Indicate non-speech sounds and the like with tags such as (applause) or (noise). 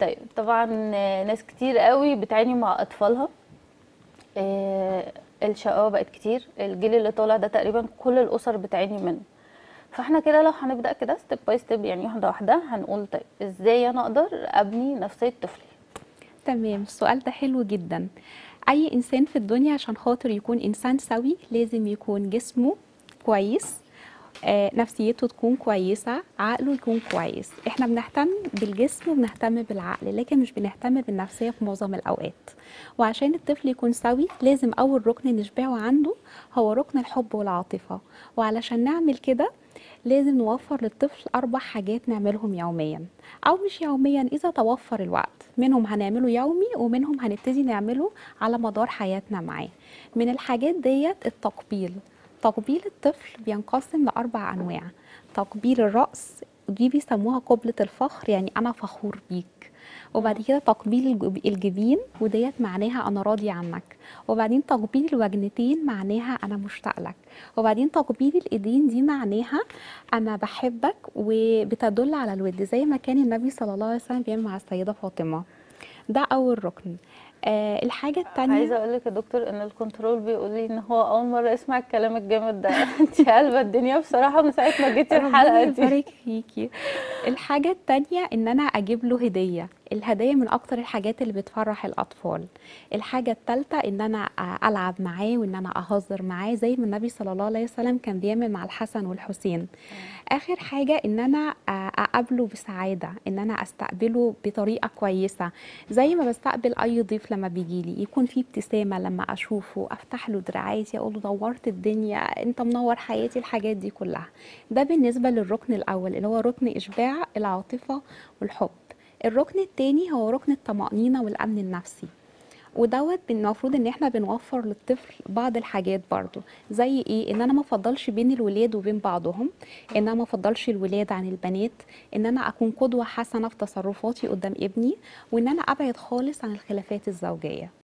طيب طبعا آه، ناس كتير قوي بتعاني مع أطفالها. آه، الشقاوة بقت كتير. الجيل اللي طالع ده تقريبا كل الأسر بتعاني منه. فإحنا كده لو هنبدأ كده step by step يعني واحدة واحدة هنقول طيب إزاي أنا أقدر أبني نفسيه طفلي تمام. السؤال ده حلو جدا. أي إنسان في الدنيا عشان خاطر يكون إنسان سوي لازم يكون جسمه كويس نفسيته تكون كويسة عقله يكون كويس. إحنا بنهتم بالجسم وبنهتم بالعقل لكن مش بنهتم بالنفسية في معظم الأوقات. وعشان الطفل يكون سوي لازم أول ركن نشبعه عنده هو ركن الحب والعاطفة. وعلشان نعمل كده لازم نوفر للطفل أربع حاجات نعملهم يوميا. أو مش يوميا إذا توفر الوقت. منهم هنعمله يومي ومنهم هنبتدي نعمله على مدار حياتنا معاه. من الحاجات ديت التقبيل. تقبيل الطفل بينقسم لأربع أنواع. تقبيل الرأس دي بيسموها قبلة الفخر يعني أنا فخور بيك. وبعد كده تقبيل الجب- الجبين وديت معناها أنا راضي عنك. وبعدين تقبيل الوجنتين معناها أنا مشتاق لك وبعدين تقبيل الإيدين دي معناها أنا بحبك وبتدل على الود زي ما كان النبي صلى الله عليه وسلم بيعمل مع السيدة فاطمة. ده أول ركن. آه الحاجة التانية عايزة أقول لك يا دكتور إن ال control بيقول لي إن هو أول مرة يسمع الكلام الجامد ده. (laughs) أنت قلبة الدنيا بصراحة من ساعة ما جيتي الحلقة دي. يبارك فيكي. الحاجة التانية إن أنا أجيب له هدية. الهدايا من أكتر الحاجات اللي بتفرح الأطفال. الحاجة التالتة إن أنا ألعب معاه وإن أنا أهزر معاه زي ما النبي صلى الله عليه وسلم كان بيعمل مع الحسن والحسين. آخر حاجة إن أنا أقابله بسعادة إن أنا أستقبله بطريقة كويسة. زي ما بستقبل أي ضيف لما بيجيلي يكون في ابتسامة لما أشوفه أفتح له دراعاتي أقول له دورت الدنيا أنت منور حياتي الحاجات دي كلها. ده بالنسبة للركن الأول اللي هو ركن إشباع العاطفة والحب. الركن التاني هو ركن الطمأنينة والأمن النفسي. ودوت المفروض إن إحنا بنوفر للطفل بعض الحاجات برضو زي إيه؟ إن أنا ما أفضلش بين الولاد وبين بعضهم إن أنا ما أفضلش الولاد عن البنات إن أنا أكون قدوة حسنة في تصرفاتي قدام ابني وإن أنا أبعد خالص عن الخلافات الزوجية.